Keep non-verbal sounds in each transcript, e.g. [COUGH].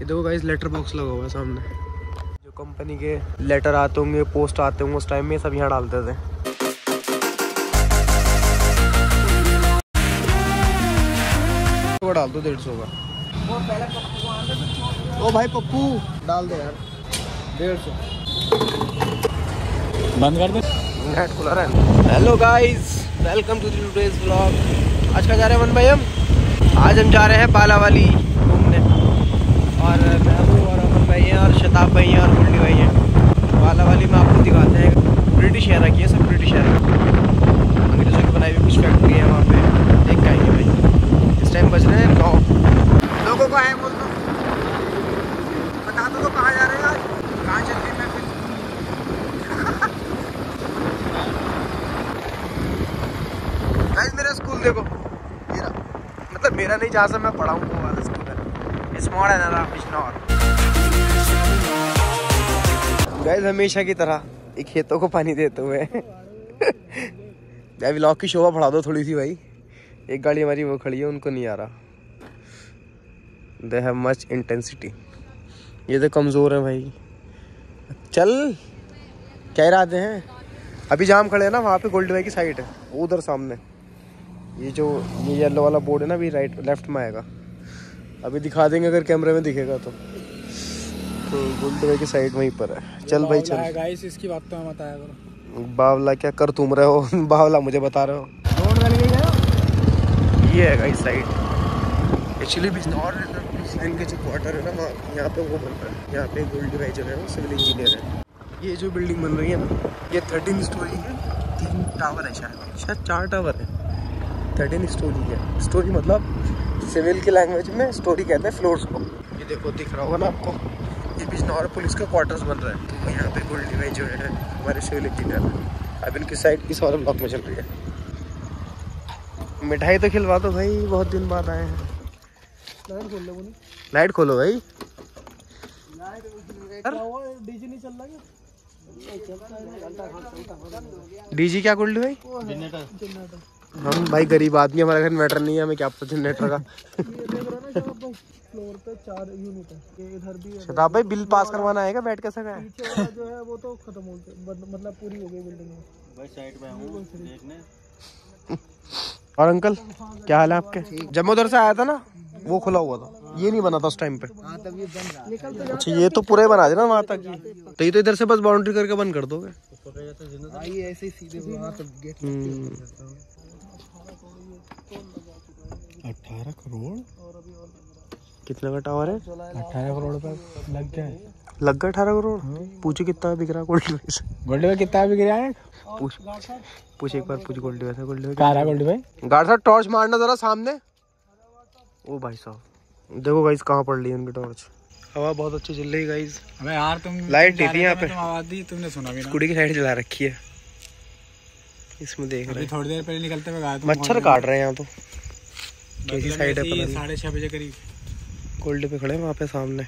ये देखो guys later box लगा हुआ है सामने। जो कंपनी के लेटर आते होंगे पोस्ट आते होंगे उस टाइम में सब यहाँ डालते थे। डाल दो डेढ़ सौ का। ओ भाई पप्पू डाल दे यार डेढ़ सौ। बंद कर दे। नेट खुला रहा। है hello guys welcome to today's vlog आज का जा रहे हैं मन भाई हम? आज हम जा रहे हैं बालावाली। और महबूब और अमन भाई हैं और शताब भाई हैं और गुल्डी भाई हैं। वाला वाली में आपको दिखाते हैं। ब्रिटिश एरा की है, सब ब्रिटिश एरा अंग्रेज़ों की बनाई हुई कुछ फैक्ट्री है वहाँ पे। देख के आएँगे भाई। इस टाइम बज रहे हैं नौ। लोगों को है बोल दो बता दो तो कहाँ जा रहे हैं आज? कहाँ चल मैं [LAUGHS] मेरा स्कूल देखो। मेरा मतलब मेरा नहीं, जहाँ से मैं पढ़ा वो वाला स्कूल है स्मॉल है। बिजनौर गाइस हमेशा की तरह खेतों को पानी देते हुए। अभी लॉक की शोभा बढ़ा दो थोड़ी सी भाई। एक गाड़ी हमारी वो खड़ी है, उनको नहीं आ रहा। दे हैव मच इंटेंसिटी ये तो कमज़ोर है भाई। चल क्या इरादे हैं। अभी जहाँ खड़े हैं ना, वहाँ पे गोल्ड वे की साइड है, उधर सामने। ये जो ये येलो वाला बोर्ड है ना, अभी राइट लेफ़्ट में आएगा। अभी दिखा देंगे अगर कैमरे में दिखेगा तो। तो गोल्ड की साइड वहीं पर है। चल भाई चल। गाइस इसकी बात तो मैं बताया करो। बावला क्या कर तुम रहे हो? [LAUGHS] बावला मुझे बता रहे हो। रोड बन गई है ये है इस साइड एक्चुअली बिजनौर लाइन के जो क्वार्टर है ना वहाँ यहाँ पे वो बन रहा है। यहाँ पे गोल्ड जो है वो सिविल इंजीनियर है। ये जो बिल्डिंग बन रही है ना ये थर्टीन स्टोरी है। तीन टावर है शायद। शायद चार टावर है। थर्टीन स्टोरी है। स्टोरी मतलब सिविल की लैंग्वेज में स्टोरी कहते हैं फ्लोर्स को। ये देखो दिख रहा होगा ना आपको? ये बिजनौर पुलिस का क्वार्टर्स बन रहा है। तो यहाँ पे गोल्ड वे जो है हमारे सिविल इंजीनियर अब इनकी साइड किस और ब्लॉक में चल रही है। मिठाई तो खिलवा दो भाई बहुत दिन बाद आए हैं। लाइट खोल ले बोली लाइट खोलो भाई डीजे नहीं चल रहा क्या डीजी क्या खोल भाई? जनरेटर हम भाई गरीब आदमी हमारे घर इन्वर्टर नहीं है हमें क्या पता जनरेटर का? फ्लोर पे चार यूनिट है इधर भी है शताब भाई बिल पास करवाना आएगा बैठ कैसे गए? पीछे जो है वो तो खत्म हो गया मतलब पूरी हो गई बिल्डिंग में। और अंकल क्या हाल है आपके? जब मैं उधर से आया था ना? वो खुला हुआ था। ये नहीं बना था उस टाइम पे। तो अच्छा ये तो पूरा ही बना देना वहाँ तक तो ये तो इधर से बस बाउंड्री करके बंद कर दोगे आइए ऐसे ही सीधे वहाँ तक गेट हम्म, अठारह करोड़। कितने का टावर है? अठारह करोड़ रुपए लग गया है। लग गया अठारह करोड़? पूछो कितना बिक रहा गोल्ड से। गोल्ड में कितना बिक रहा है? पूछ पूछ एक बार पूछ गोल्ड वैसा गोल्ड कारा गोल्ड भाई गार्ड साहब टॉर्च मारना जरा सामने। ओ भाई साहब देखो गाइस कहाँ पड़ रही है उनकी टॉर्च हवा बहुत अच्छी चल रही गाइस अबे यार तुम लाइट तुम थी यहाँ पे। आवाज़ दी तुमने सुना भी स्कूटी की लाइट जला रखी है। इसमें देख रहे थोड़ी देर पहले निकलते हुए मच्छर काट रहे हैं यहाँ तो। कैसी साइड है पता नहीं। साढ़े छह बजे करीब। गोल्ड पे खड़े हैं वहाँ पे सामने।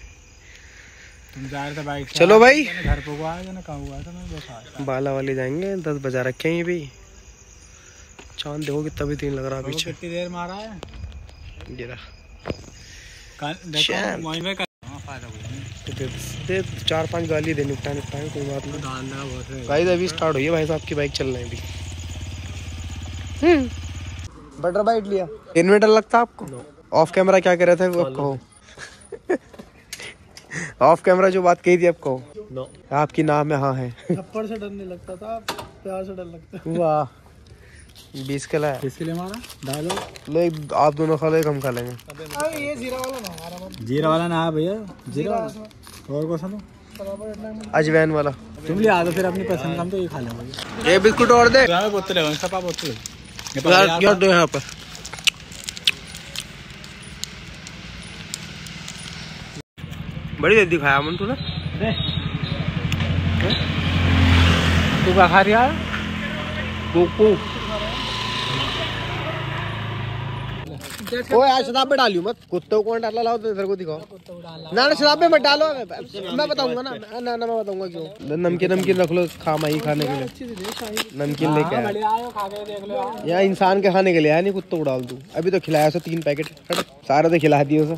तुम जा रहे थे बाइक चलो भाई। घर पे को आया ना कहाँ हुआ था मैं बस बाला वाले जाएँगे दस बजा रखे हैं ये भी। चाँद देखो कितना भी तीन लग रहा है पीछे। कितनी देर मारा है? कर- हाँ, चार पाँच गाली दे निपटा निपटा कोई बात नहीं। है। गाइस अभी स्टार्ट हुई है भाई साहब की बाइक चल रही है अभी। बटर बाइट लिया। इन्वर्टर लगता आपको? ऑफ़ कैमरा क्या कह रहे थे वो कहो। ऑफ़ कैमरा [LAUGHS] जो बात कही थी आप कहो। नो आपकी नाम है हाँ है। थप्पड़ से डर नहीं लगता था प्यार से डर लगता वाह। बीस किला है। किसके लिए मारा? डालो लो एक आप दोनों खा लो एक हम खा लेंगे। अरे ये जीरा वाला ना हमारा जीरा वाला ना है भैया। जीरा वाला। और कौन सा अजवैन वाला। तुम ले आ दो फिर अपनी पसंद का हम तो ये खा लेंगे। ये बिस्कुट और दे। बोतल है सब आप बोतल। है। यार दो यहाँ पर? बड़ी जल्दी खाया मन तूने। तू क्या खा रही है? कोको। ओए यार शराब डालियो मत। कुत्ते को डाल डाला? लाओ तो इधर को दिखाओ। ना ना शराब मत डालो। मैं बताऊँगा ना। ना ना मैं बताऊँगा क्यों? नमकीन नमकीन रख लो खामा ही खाने के लिए। नमकीन लेके आया। यहाँ इंसान के खाने के लिए आया नहीं कुत्ते को डाल दू। अभी तो खिलाया सो तीन पैकेट। सारा तो खिला दिए उसे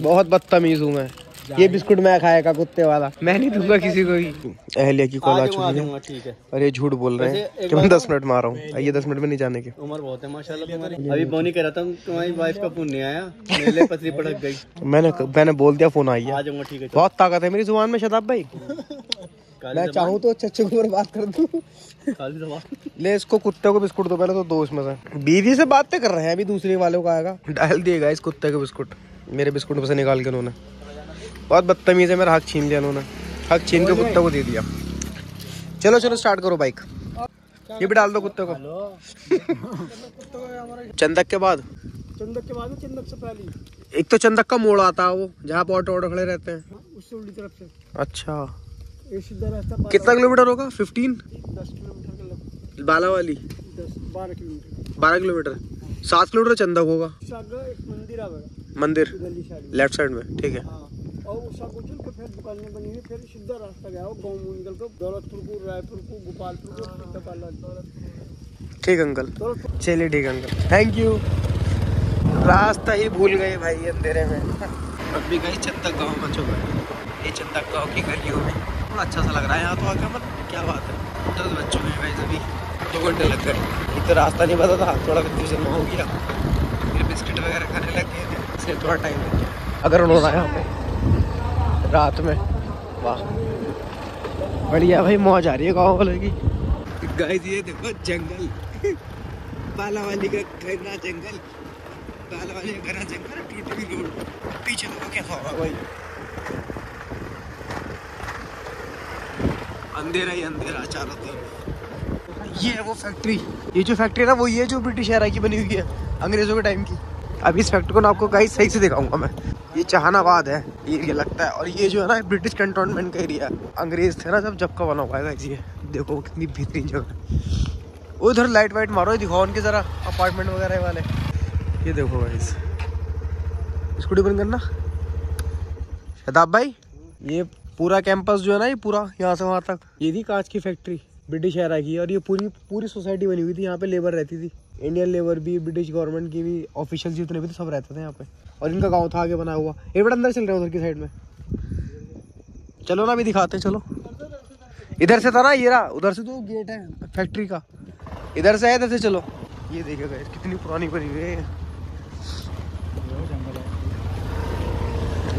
बहुत बदतमीज हूँ मैं। ये बिस्कुट मैं खाएगा कुत्ते वाला। मैं नहीं दूँगा किसी को भी। अहलिया की कॉल आ चुकी है। है। और ये झूठ बोल रहे हैं कि मैं दस मिनट में आ रहा हूँ। आइए दस मिनट में नहीं जाने के। उम्र बहुत है माशाल्लाह तुम्हारी अभी बोनी कह रहा था तुम्हारी वाइफ का फ़ोन नहीं आया। मेरे पथरी पड़क गई। मैंने मैंने बोल दिया फ़ोन आई आ जाऊँगा ठीक है बहुत ताकत है मेरी ज़ुबान में शताब भाई। मैं चाहूँ तो चच्चे को बात कर दूँ। ले इसको कुत्ते को बिस्कुट दो पहले तो दो इसमें से। बीवी से बातें कर रहे हैं अभी दूसरे वालों का आएगा। डाल दिएगा इस कुत्ते के बिस्कुट। मेरे बिस्कुट में से निकाल के उन्होंने। बहुत बदतमीज है मेरा हक छीन लिया उन्होंने हक छीन के कुत्ते को दे दिया। चलो चलो स्टार्ट करो बाइक ये भी डाल दो कुत्ते को। चंदक के बाद? चंदक के बाद चंदक से पहले एक तो चंदक का मोड़ आता है वो जहाँ पे ऑटो ऑटो खड़े रहते हैं। उससे उल्टी तरफ़ से। अच्छा। कितना किलोमीटर होगा? फिफ्टीन दस किलोमीटर बाला वाली बारह किलोमीटर। बारह किलोमीटर। सात किलोमीटर चंदक होगा। मंदिर मंदिर। लेफ़्ट साइड में ठीक है। हाँ। और उसका कुछ के फिर दुकानें बनी हुई फिर सीधा रास्ता गया वो गाँव में निकल कर दौलतपुर को रायपुर को गोपालपुर को ठीक अंकल। चलिए ठीक अंकल। थैंक यू रास्ता ही भूल गए भाई अंधेरे में। अब भी गए चंदक गाँव में चुका ये चंदक गाँव की गलियों में। थोड़ा अच्छा सा लग रहा है यहाँ तो आकर मतलब क्या बात है। दस चुके हैं भाई अभी दो घंटे लग गए। एक तो रास्ता नहीं पता था थोड़ा कंफ्यूजन हो गया। फिर बिस्किट वगैरह खाने लग गए थे इसलिए थोड़ा टाइम लग गया। अगर उन्होंने यहाँ पे रात में। वाह। बढ़िया भाई, मौज आ रही है गाँव वालों की। गाइस ये देखो, जंगल। बाला वाली का घना जंगल। बाला वाली का घना जंगल टूटी हुई रोड। पीछे देखो कैसा होगा भाई। अंधेरा ही अंधेरा चारों तरफ़। ये है वो फैक्ट्री ये जो फैक्ट्री है ना, वो ये जो ब्रिटिश एरा की बनी हुई है, अंग्रेज़ों के टाइम की। अब इस फैक्ट्री को ना आपको गाइस सही से दिखाऊँगा मैं। ये जहानाबाद है, ये एरिया लगता है। और ये जो है ना ब्रिटिश कंटोनमेंट का एरिया है। अंग्रेज़ थे ना जब जब का बना हुआ है ये। देखो कितनी बेहतरीन जगह। उधर लाइट वाइट मारो दिखाओ उनके जरा अपार्टमेंट वगैरह वाले। ये देखो भाई स्कूटी बंद करना। शताब भाई, ये पूरा कैंपस जो है ना, ये पूरा यहाँ से वहाँ तक। ये थी कांच की फैक्ट्री ब्रिटिश एरा की। और ये पूरी पूरी सोसाइटी बनी हुई थी, यहाँ पे लेबर रहती थी। इंडियन लेबर भी ब्रिटिश गवर्नमेंट की भी ऑफिशियल जितने भी थे सब रहते थे यहाँ पे। और इनका गाँव था आगे बना हुआ। ये बड़ा अंदर चल रहे हैं उधर की साइड में। चलो ना अभी दिखाते चलो। इधर से था ना ये रहा। उधर से तो गेट है फैक्ट्री का। इधर से है इधर से चलो। ये देखिए guys, कितनी पुरानी बनी हुई है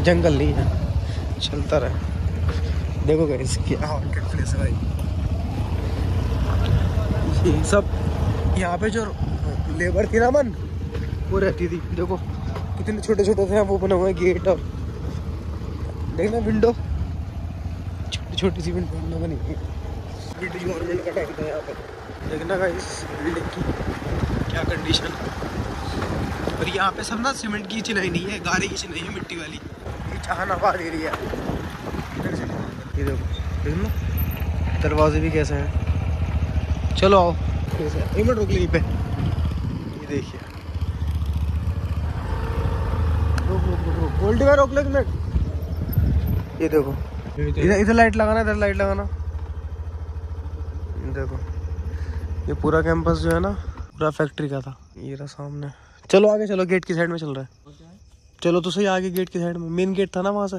जंगल नहीं है। चलता रहे। देखो गाइस क्या भाई। ये सब यहाँ पे जो लेबर थी ना मन? वो रहती थी देखो। कितने छोटे छोटे थे वो बना हुए हैं गेट और देखना विंडो छोटी छोटी सी विंडो बनी हुई है। गवर्नमेंट का यहाँ पे। देखना का इस बिल्डिंग की क्या कंडीशन और यहाँ पे सब ना सीमेंट की चिनाई नहीं है गारे की चिनाई है मिट्टी वाली। ये जहानाबाद एरिया से ये देखो देख लो दरवाजे भी कैसे हैं। चलो आओ। कैसे? एक मिनट रुक यहीं पे। ये देखिए। रोक रोक रोक रोक। गोल्डी में रोक लो मिनट ये देखो। इधर इधर लाइट लगाना इधर लाइट लगाना। देखो। ये पूरा कैंपस जो है ना पूरा फैक्ट्री का था। ये रहा सामने। चलो आगे चलो गेट की साइड में चल रहा है। चलो तो सही आगे गेट की साइड में। मेन गेट था ना वहाँ से?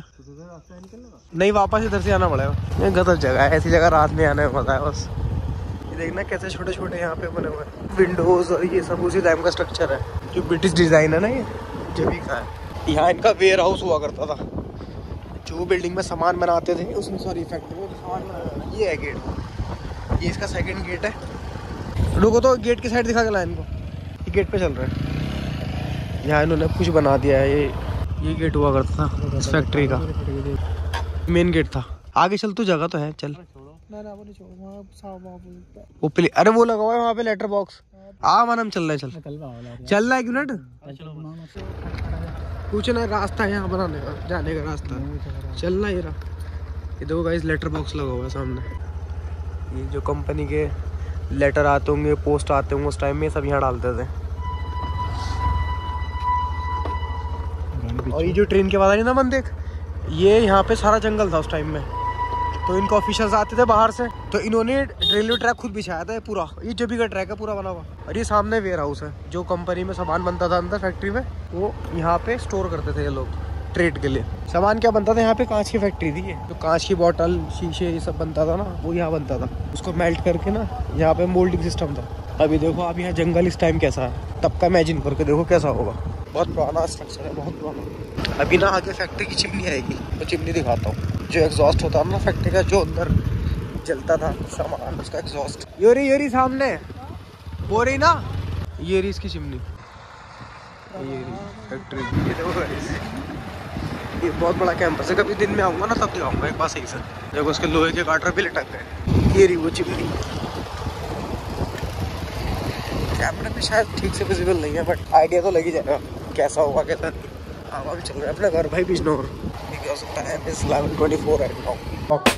नहीं वापस इधर से आना पड़ेगा। ये गलत जगह है ऐसी जगह रात में आने में मज़ा है बस। देखना कैसे छोटे छोटे यहाँ पे बने हुए हैं। विंडोज़ और ये सब उसी टाइम का स्ट्रक्चर है। जो ब्रिटिश डिज़ाइन है ना ये जभी का है। यहाँ इनका वेयर हाउस हुआ करता था। जो बिल्डिंग में सामान बनाते थे, उसमें सॉरी फैक्ट्री में सामान ये है गेट ये इसका सेकेंड गेट है। रुको तो गेट की साइड दिखा के ला इनको। ये गेट पे चल रहा है। यहाँ इन्होंने कुछ बना दिया है। ये ये गेट हुआ करता था फैक्ट्री का। मेन गेट था। आगे चल तू जगह तो है चल। वो नहीं छोड़ वहाँ साहब वहाँ पे वो प्ले अरे वो लगा हुआ है वहाँ पे लेटर बॉक्स आ मन हम चल। रहे हैं चल चल रहा है एक मिनट कुछ ना रास्ता है यहाँ बनाने का जाने का रास्ता। चलना ये रहा ये देखो गाइस लेटर बॉक्स लगा हुआ है सामने। ये जो कंपनी के लेटर आते होंगे पोस्ट आते होंगे उस टाइम में सब यहाँ डालते थे। और ये जो ट्रेन के बाद आई ना मन देख ये यहाँ पे सारा जंगल था उस टाइम में। तो इनके ऑफिशियल्स आते थे बाहर से तो इन्होंने रेलवे ट्रैक खुद बिछाया था पूरा। ये जबी का ट्रैक है पूरा बना हुआ। और ये सामने वेयर हाउस है, जो कंपनी में सामान बनता था अंदर फैक्ट्री में, वो यहाँ पे स्टोर करते थे ये लोग ट्रेड के लिए। सामान क्या बनता था? यहाँ पे कांच की फैक्ट्री थी जो कांच की बॉटल शीशे, ये सब बनता था ना, वो यहाँ बनता था। उसको मेल्ट करके ना, यहाँ पे मोल्डिंग सिस्टम था। अभी देखो, अब यहाँ जंगल इस टाइम कैसा है। तब का इमेजिन करके देखो कैसा होगा। बहुत पुराना स्ट्रक्चर है, बहुत पुराना। अभी ना आगे फैक्ट्री की चिमनी आएगी। तो चिमनी दिखाता हूँ। जो एग्जॉस्ट होता है ना फैक्ट्री का जो अंदर जलता था सामान उसका एग्जॉस्ट ये रही ये रही सामने। वो रही ना? ये रही इसकी चिमनी। ये रही फैक्ट्री ये देखो ये बहुत बड़ा कैंपस है। कभी दिन में आऊँगा ना तब दिखाऊँगा एक बार सही से। देखो उसके लोहे के गाटर भी लटक गए। ये रही वो चिमनी। कैमरे में शायद ठीक से विजिबल नहीं है बट आइडिया तो लग ही जाएगा। कैसा होगा कैसा हवा भी चल रहा है अपना घर भाई बिजनौर। ठीक है हो सकता है इलेवन ट्वेंटी फोर है